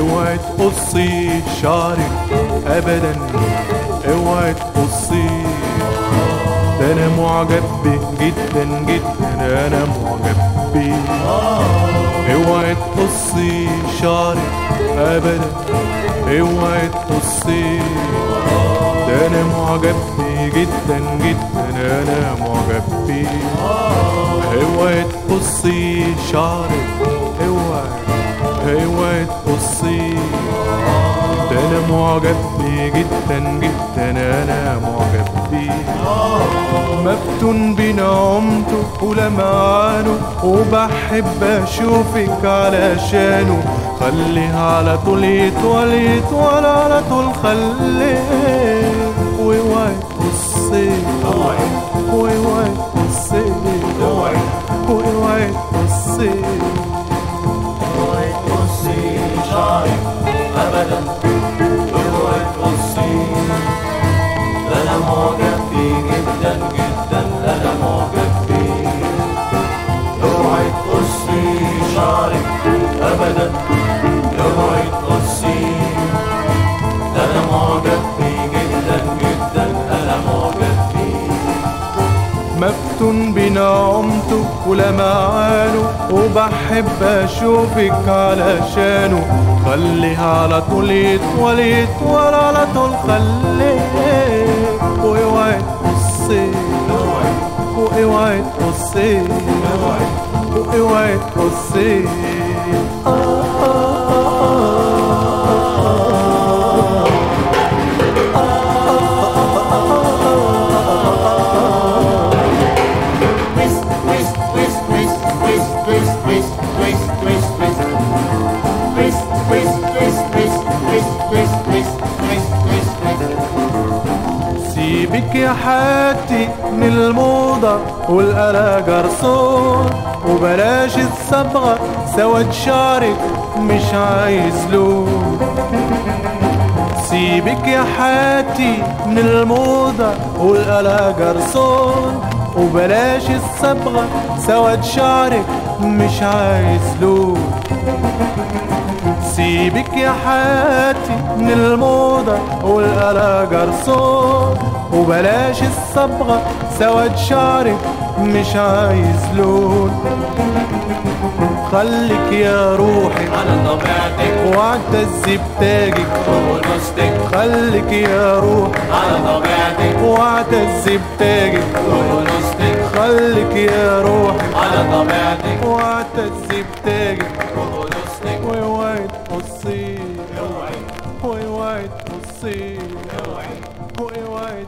تقصي شعرك ابدا. اوعي تقصي ده أنا معجب بيه جدا جدا أنا معجب بيه اوعي تقصي شعرك ابدا. اوعي تقصي ده أنا معجب بيه جدا جدا أنا معجب بيه اوعي تقصي شعرك اوعي اوعي تقصي ده أنا معجب بيه جدا جدا أنا معجب بيه مفتون بنعمته ولمعانه وبحب أشوفك علشانه خليها على طول يطول يطول على طول خليه مفتون بنا شعرك أبدا يوعد قدسي. أنا معجب جدا جدا أنا معجب ولمعانه وبحب أشوفك علشانه. خليه على طول يطول يطول على طول. خليه ويوعد قدسي اوعي تبصي اوعي eu hei de você. Oh. سيبك يا حياتي من الموضة والقلق جرسون. وبلاش الصبغة سواد شعرك مش عايز لون. سيبك يا حياتي من الموضة والقلق جرسون. وبلاش الصبغة سواد شعرك مش عايز لون. سيبك يا حياتي من الموضة والقلق جرسون. وبلاش الصبغة سواد شعرك مش عايز لون. خليك يا روحي على طبيعتك. واعتز بتاجك ونصتك خليك يا روحي على طبيعتك. واعتز بتاجك ونصتك خليك يا روحي على طبيعتك. واعتز بتاجك ونصتك واوعي تقصي اوعي واوعي تقصي اوعي poema et